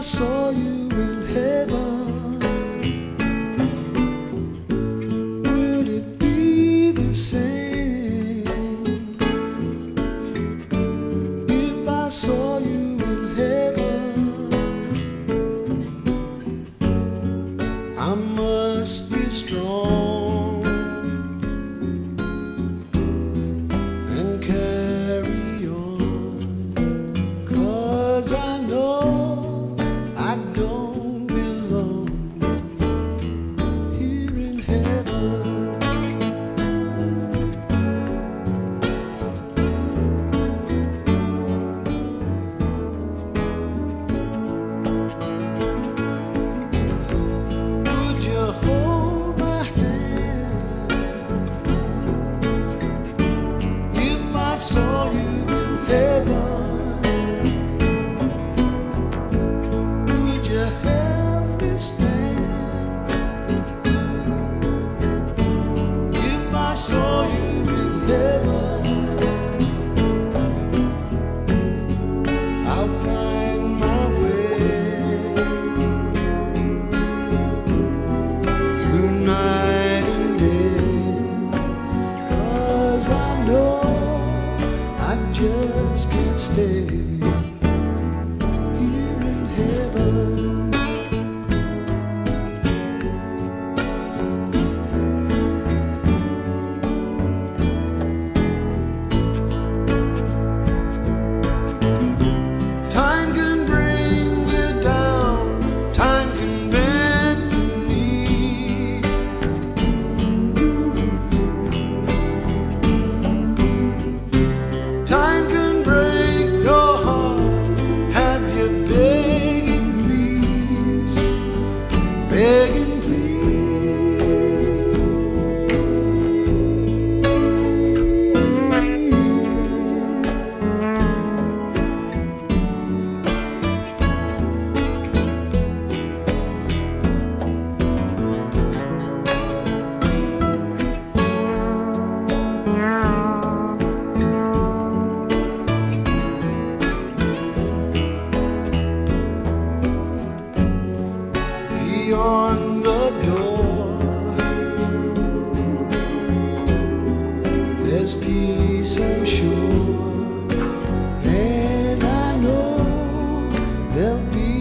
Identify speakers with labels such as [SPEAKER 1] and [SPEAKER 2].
[SPEAKER 1] I saw you in heaven, will it be the same if I saw you in heaven? I must be strong. saw you in heaven. I'll find my way through night and I know I just can't stay. on the door. There's peace, I'm sure, and I know there'll be.